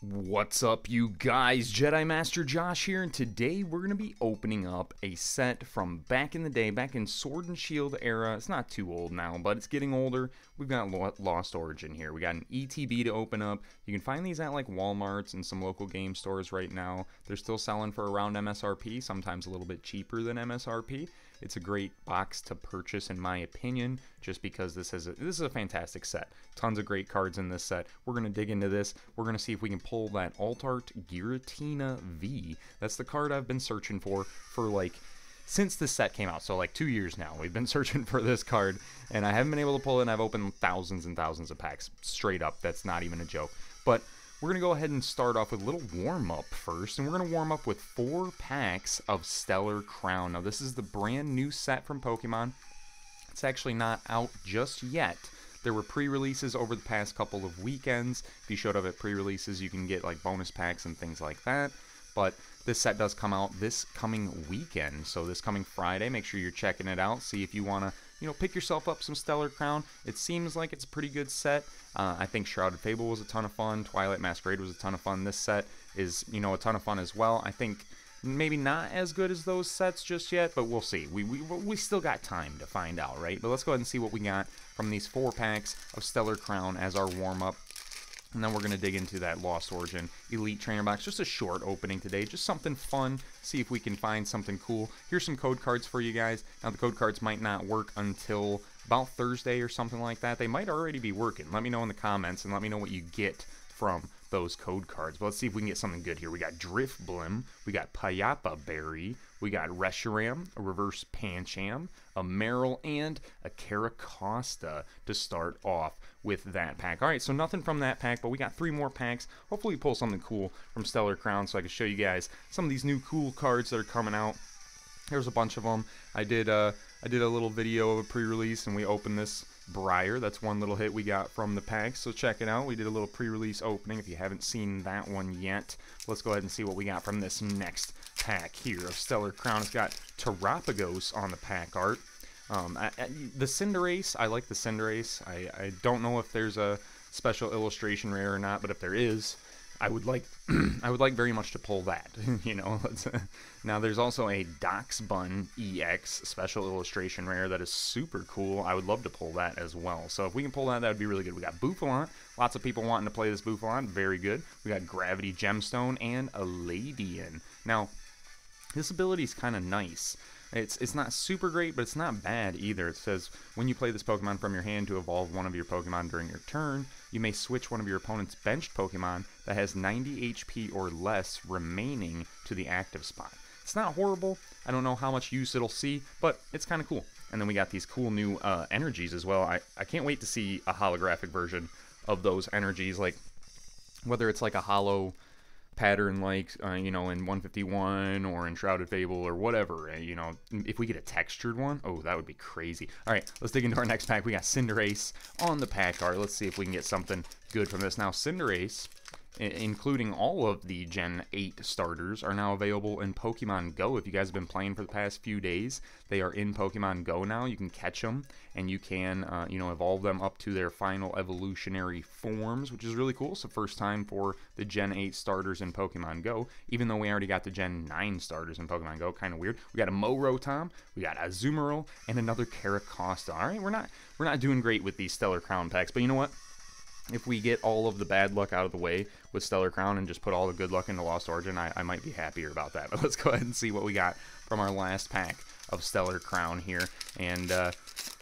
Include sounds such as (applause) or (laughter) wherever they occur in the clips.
What's up, you guys? Jedi Master Josh here, and today we're going to be opening up a set from back in the day, back in Sword and Shield era. It's not too old now, but it's getting older. We've got Lost Origin here. We got an ETB to open up. You can find these at like Walmarts and some local game stores right now. They're still selling for around MSRP, sometimes a little bit cheaper than MSRP. It's a great box to purchase, in my opinion, just because this is a, this is a fantastic set. Tons of great cards in this set. We're gonna dig into this. We're gonna see if we can pull that Alt Art Giratina V. That's the card I've been searching for for like since this set came out. So like two years now, we've been (laughs) searching for this card, and I haven't been able to pull it. And I've opened thousands and thousands of packs straight up. That's not even a joke. But we're going to go ahead and start off with a little warm up first, and we're going to warm up with four packs of Stellar Crown. Now, this is the brand new set from Pokemon. It's actually not out just yet. There were pre-releases over the past couple of weekends. If you showed up at pre-releases, you can get like bonus packs and things like that. But this set does come out this coming weekend, so this coming Friday. Make sure you're checking it out. See if you want to you know, pick yourself up some Stellar Crown. It seems like it's a pretty good set. Uh, I think Shrouded Fable was a ton of fun. Twilight Masquerade was a ton of fun. This set is, you know, a ton of fun as well. I think maybe not as good as those sets just yet, but we'll see. We, we, we still got time to find out, right? But let's go ahead and see what we got from these four packs of Stellar Crown as our warm-up. And then we're going to dig into that Lost Origin Elite Trainer box. Just a short opening today. Just something fun. See if we can find something cool. Here's some code cards for you guys. Now, the code cards might not work until about Thursday or something like that. They might already be working. Let me know in the comments and let me know what you get from those code cards. But let's see if we can get something good here. We got Drifblim, we got Payapa Berry, we got Reshiram, a Reverse Pancham, a Marill, and a Carracosta to start off with that pack. All right, so nothing from that pack, but we got three more packs. Hopefully we pull something cool from Stellar Crown so I can show you guys some of these new cool cards that are coming out. There's a bunch of them. I did uh, I did a little video of a pre-release and we opened this Briar. That's one little hit we got from the pack, so check it out. We did a little pre-release opening. If you haven't seen that one yet, let's go ahead and see what we got from this next pack here of Stellar Crown. It's got Terapagos on the pack art. Um, I, I, the Cinderace, I like the Cinderace. I, I don't know if there's a special illustration rare or not, but if there is, I would like (clears throat) I would like very much to pull that. (laughs) you know, now there's also a Dachsbun EX special illustration rare that is super cool. I would love to pull that as well. So if we can pull that, that would be really good. We got Bouffalant. Lots of people wanting to play this Bouffalant. Very good. We got Gravity Gemstone and a Ledian. Now, this ability is kind of nice. It's it's not super great, but it's not bad either. It says when you play this Pokemon from your hand to evolve one of your Pokemon during your turn, you may switch one of your opponent's benched Pokemon that has 90 HP or less remaining to the active spot. It's not horrible. I don't know how much use it'll see, but it's kind of cool. And then we got these cool new uh, energies as well. I, I can't wait to see a holographic version of those energies, like whether it's like a hollow pattern like uh, you know in 151 or in Shrouded Fable or whatever. Uh, you know, if we get a textured one, oh, that would be crazy. All right, let's dig into our next pack. We got Cinderace on the pack art. Let's see if we can get something good from this. Now, Cinderace including all of the Gen 8 starters, are now available in Pokemon Go. If you guys have been playing for the past few days, they are in Pokemon Go now. You can catch them and you can, uh, you know, evolve them up to their final evolutionary forms, which is really cool. It's the first time for the Gen 8 starters in Pokemon Go, even though we already got the Gen 9 starters in Pokemon Go. Kind of weird. We got a Morotom, we got a Azumarill, and another Carracosta. All right, we're not we're not doing great with these Stellar Crown packs, but you know what? If we get all of the bad luck out of the way with Stellar Crown and just put all the good luck into Lost Origin, I, I might be happier about that. (laughs) But let's go ahead and see what we got from our last pack of Stellar Crown here. And uh,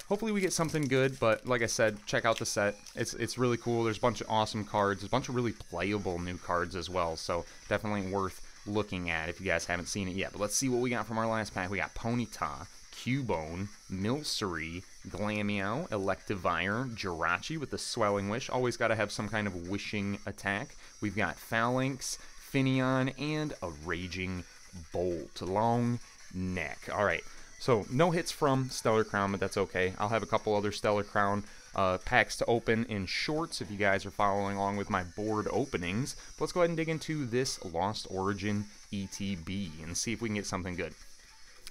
hopefully we get something good, but like I said, check out the set. It's it's really cool. There's a bunch of awesome cards. There's a bunch of really playable new cards as well, so definitely worth looking at if you guys haven't seen it yet. But let's see what we got from our last pack. We got Ponyta, Cubone, Milcery, Glameow, Electivire, Jirachi with the Swelling Wish. Always got to have some kind of wishing attack. We've got Falinks, Finneon, and a Raging Bolt. Long neck. All right. So no hits from Stellar Crown, but that's okay. I'll have a couple other Stellar Crown uh, packs to open in shorts if you guys are following along with my board openings. But let's go ahead and dig into this Lost Origin ETB and see if we can get something good.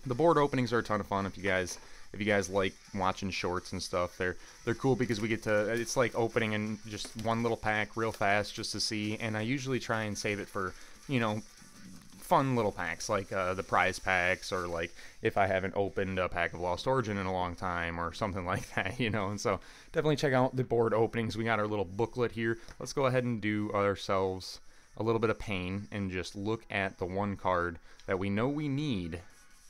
The board openings are a ton of fun if you guys if you guys like watching shorts and stuff, they're they're cool because we get to. It's like opening in just one little pack real fast just to see. And I usually try and save it for you know fun little packs like uh, the prize packs or like if I haven't opened a pack of Lost Origin in a long time or something (laughs) like that, you know. And so definitely check out the board openings. We got our little booklet here. Let's go ahead and do ourselves a little bit of pain and just look at the one card that we know we need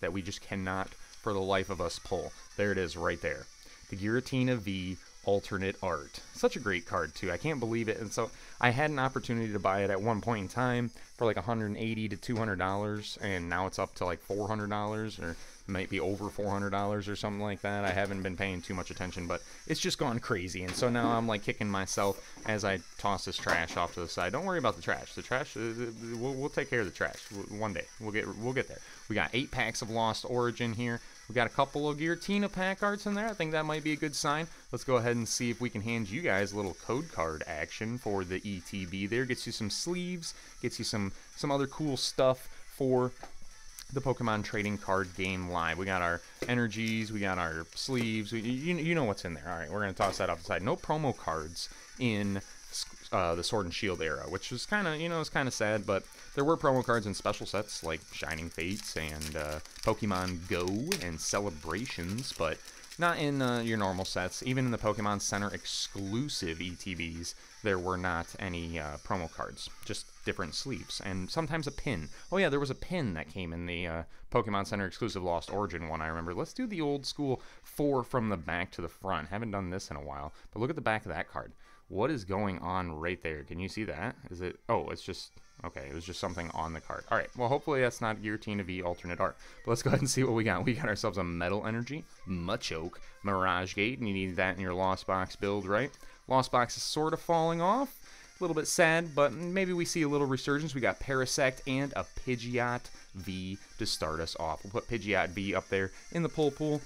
that we just cannot for the life of us pull. There it is right there. The Giratina V alternate art. Such a great card too. I can't believe it. And so I had an opportunity to buy it at one point in time for like 180 to 200 dollars, and now it's up to like 400 dollars or might be over $400 or something like that. I haven't been paying too much attention, but it's just gone crazy. And so now I'm like kicking myself as I toss this trash off to the side. Don't worry about the trash. The trash, uh, uh, we'll, we'll take care of the trash one day. We'll get we'll get there. We got eight packs of Lost Origin here. We got a couple of Giratina pack arts in there. I think that might be a good sign. Let's go ahead and see if we can hand you guys a little code card action for the ETB there. Gets you some sleeves, gets you some some other cool stuff for the Pokemon trading card game live. We got our energies, we got our sleeves, we, you, you know what's in there. All right, we're going to toss that off the side. No promo cards in uh, the Sword and Shield era, which was kind of, you know, it's kind of sad, but there were promo cards in special sets like Shining Fates and uh, Pokemon Go and Celebrations, but not in uh, your normal sets. Even in the Pokemon Center exclusive ETBs, there were not any uh, promo cards, just different sleeps, and sometimes a pin. Oh yeah, there was a pin that came in the uh, Pokemon Center exclusive Lost Origin one, I remember. Let's do the old school four from the back to the front. Haven't done this in a while, but look at the back of that card. What is going on right there? Can you see that? Is it, oh, it's just Okay, it was just something on the card. All right, well, hopefully that's not Giratina V alternate art. But let's go ahead and see what we got. We got ourselves a Metal Energy, Machoke, Mirage Gate, and you need that in your Lost Box build, right? Lost Box is sort of falling off. A little bit sad, but maybe we see a little resurgence. We got Parasect and a Pidgeot V to start us off. We'll put Pidgeot V up there in the pull pool.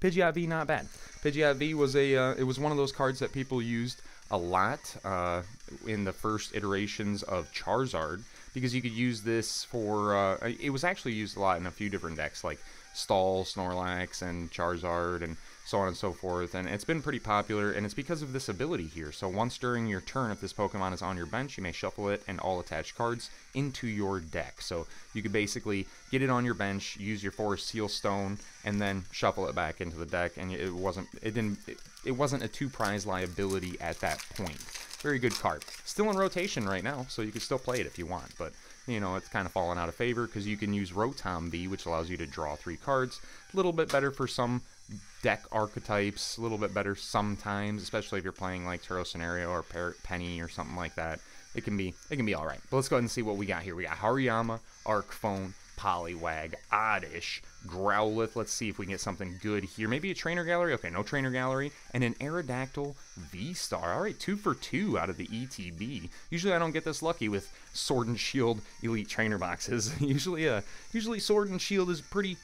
Pidgeot V, not bad. Pidgeot V was a, uh, it was one of those cards that people used a lot uh, in the first iterations of Charizard because you could use this for. Uh, it was actually used a lot in a few different decks like Stall, Snorlax, and Charizard, and so on and so forth. And it's been pretty popular, and it's because of this ability here. So once during your turn, if this Pokemon is on your bench, you may shuffle it and all attached cards into your deck. So you could basically get it on your bench, use your Forest Seal Stone, and then shuffle it back into the deck. And it wasn't, it didn't, it, it wasn't a two prize liability at that point. Very good card. Still in rotation right now, so you can still play it if you want, but you know, it's kind of fallen out of favor because you can use Rotom V, which allows you to draw three cards. A little bit better for some deck archetypes, a little bit better sometimes, especially if you're playing like Turo's Scenario or Penny or something like that. It can be it can be all right. But let's go ahead and see what we got here. We got Hariyama, Arc Phone, Poliwag, Oddish, Growlithe. Let's see if we can get something good here. Maybe a Trainer Gallery. Okay, no Trainer Gallery. And an Aerodactyl V-Star. All right, two for two out of the ETB. Usually I don't get this lucky with Sword and Shield Elite Trainer boxes. (laughs) usually, uh, usually Sword and Shield is pretty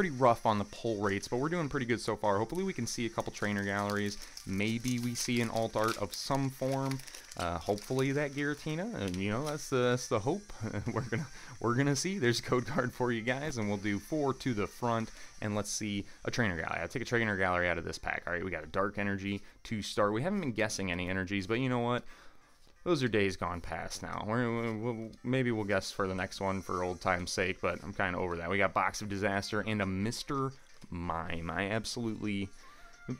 pretty rough on the pull rates, but we're doing pretty good so far. Hopefully we can see a couple trainer galleries. Maybe we see an alt art of some form. Uh, hopefully that Giratina, and you know that's the that's the hope. (laughs) we're gonna we're gonna see. There's a code card for you guys, and we'll do four to the front, and let's see a trainer gallery. I'll take a trainer gallery out of this pack. All right, we got a dark energy to start. We haven't been guessing any energies, but you know what? Those are days gone past now. We're, we'll, maybe we'll guess for the next one for old time's sake, but I'm kind of over that. We got Box of Disaster and a Mr. Mime. I absolutely,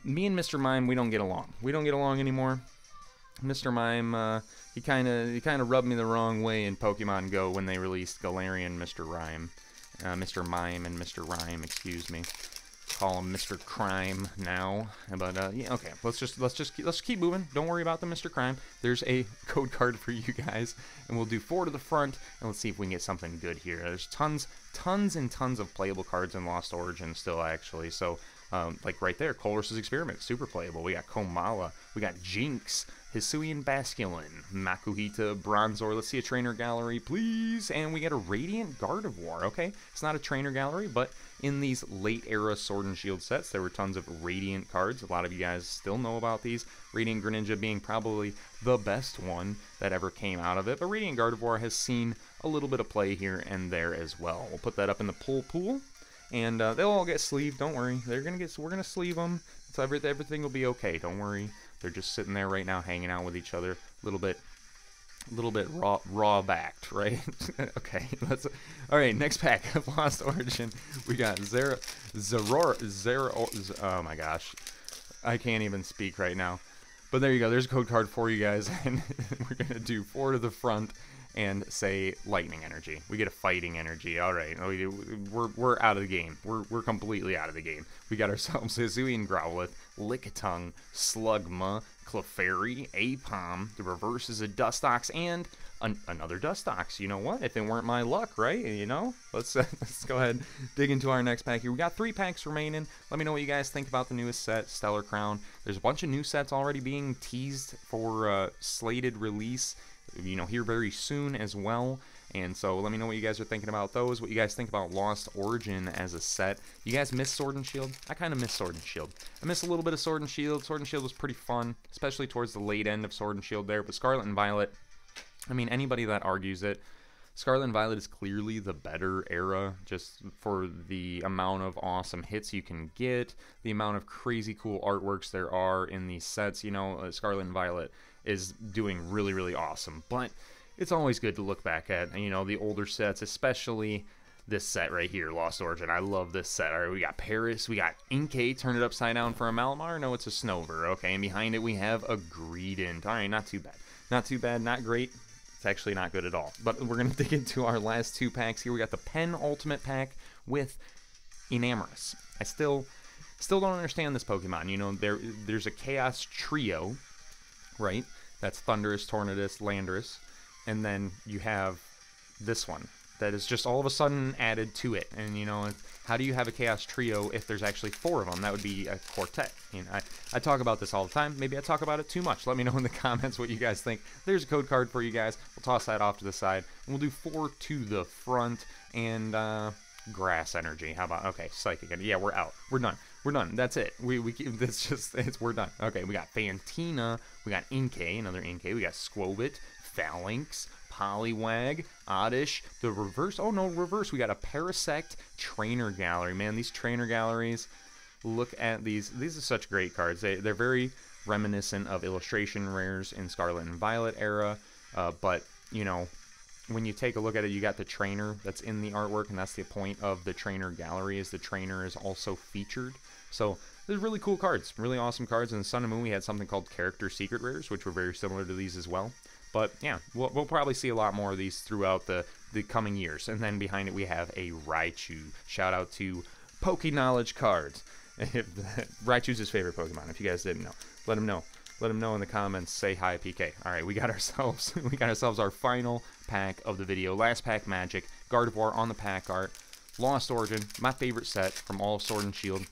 me and Mr. Mime, we don't get along. We don't get along anymore. Mr. Mime, uh, he kind of he kind of rubbed me the wrong way in Pokemon Go when they released Galarian Mr. Rime, uh, Mr. Mime and Mr. Rime, excuse me call him Mr. Crime now. But uh, yeah, okay, let's just let's just let's keep moving. Don't worry about the Mr. Crime. There's a (laughs) code card for you guys, and we'll do four to the front, and let's see if we can get something good here. There's tons, tons and tons of playable cards in Lost Origin still, actually. So, um, like right there, Colress's Experiment, super playable. We got Komala, we got Jynx, Hisuian Basculin, Makuhita, Bronzor. Let's see a trainer gallery, please. And we get a Radiant Gardevoir. Okay, it's not a trainer gallery, but in these late era Sword and Shield sets, there were tons of Radiant cards. A lot of you guys still know about these. Radiant Greninja being probably the best one that ever came out of it. But Radiant Gardevoir has seen a little bit of play here and there as well. We'll put that up in the pull pool. and uh, they'll all get sleeved. Don't worry, they're gonna get. We're gonna sleeve them. So everything will be okay. Don't worry. They're just sitting there right now, hanging out with each other, a little bit, a little bit raw, raw backed, right? (laughs) okay, (laughs) let's. All right, next pack of (laughs) Lost Origin. We got Zero, Zero, Zero. Oh my gosh, I can't even speak right now. But there you go. There's a code card for you guys, and we're gonna do four to the front and say lightning energy. We get a fighting energy. All right, oh, we're, we're out of the game. We're, we're completely out of the game. We got ourselves Hisuian Growlithe, Lickitung, Slugma, Clefairy, Aipom. The reverse is a Dustox and an, another Dustox. You know what? If it weren't my luck, right? You know, let's uh, (laughs) let's go ahead dig into our next pack here. We got three packs remaining. Let me know what you guys think about the newest set, Stellar Crown. There's a bunch of new sets already being teased for uh, slated release you know, here very soon as well. And so let me know what you guys are thinking about those, what you guys think about Lost Origin as a set. You guys miss Sword and Shield? I kind of miss Sword and Shield. I miss a little bit of Sword and Shield. Sword and Shield was pretty fun, especially towards the late end of Sword and Shield there. But Scarlet and Violet, I mean, anybody that argues it, Scarlet and Violet is clearly the better era just for the amount of awesome hits you can get, the amount of crazy cool artworks there are in these sets. You know, uh, Scarlet and Violet is doing really, really awesome. But it's always good to look back at, you know, the older sets, especially this set right here, Lost Origin. I love this set. All right, we got Paras, we got Inkay, turn it upside down for a Malamar. No, it's a Snover. Okay, and behind it we have a Greedent. All right, not too bad. Not too bad, not great. It's actually not good at all. But we're going (laughs) to dig into our last two packs here. We got the Pen Ultimate pack with Enamorus. I still still don't understand this Pokemon. You know, there there's a Chaos Trio right? That's Thundurus, Tornadus, Landorus. And then you have this one that is just all of a sudden added to it. And, you know, how do you have a Chaos Trio if there's actually four of them? That would be a quartet. You know, I, I talk about this all the time. Maybe I talk about it too much. Let me know in the (laughs) comments what you guys think. There's a code card for you guys. We'll toss that off to the side. And we'll do four to the front and uh, grass energy. How about, okay, psychic. Yeah, we're out. We're done. We're done. That's it. We we (laughs) that's just it's we're done. Okay, we got Fantina, we got Inkay, another Inkay, we got Skwovet, Falinks, Poliwag, Oddish, the reverse. Oh no, reverse. We got a Parasect Trainer Gallery. Man, these trainer galleries. Look at these. These are such great cards. They they're very reminiscent of illustration rares in Scarlet and Violet era. Uh, but you know, when you take a look at it, you got the trainer that's in the artwork, and that's the point of the trainer gallery is the trainer is also featured. So there's really cool cards, really awesome cards. In Sun and Moon, we had something called Character Secret Rares, which were very similar to these as well. But yeah, we'll, we'll probably see a lot more of these throughout the, the coming years. And then behind it, we have a Raichu. Shout out to Poke Knowledge Cards. (laughs) Raichu's his favorite Pokemon, if you guys didn't know. Let him know let him know in the comments. Say hi, PK. All right, we got (laughs) ourselves (laughs) we got ourselves our final pack of the video. Last pack magic. Gardevoir on the pack art. Lost Origin, my favorite set from all of Sword and Shield.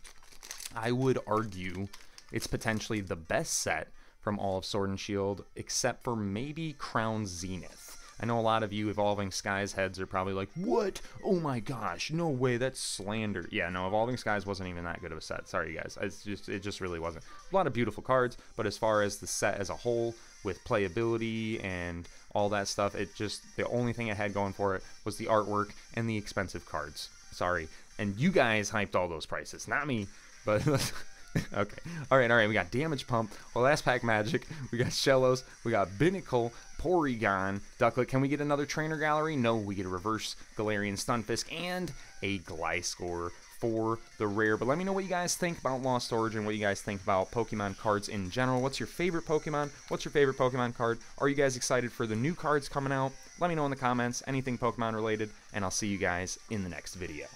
I would argue it's potentially the best set from all of Sword and Shield, except for maybe Crown Zenith. I know a lot of you Evolving Skies heads are probably like, what? Oh my gosh, no way, that's slander. Yeah, no, Evolving Skies wasn't even that good of a set. Sorry, guys. It's just It just really wasn't. A lot of beautiful cards, but as far as the set as a whole, with playability and all that stuff, it just, the only thing it had going for it was the artwork and the expensive cards. Sorry. And you guys hyped all those prices, not me. But (laughs) okay. All right, all right. We got Damage Pump. Well, last pack Magic. We got Shellos. We got Binacle, Porygon, Ducklett. Can we get another Trainer Gallery? No, we get a Reverse Galarian Stunfisk and a Gliscor for the rare. But let me know what you guys think about Lost Origin, what you guys think about Pokemon cards in general. What's your favorite Pokemon? What's your favorite Pokemon card? Are you guys excited for the new cards coming out? Let me know in the comments, anything Pokemon related, and I'll see you guys in the next video.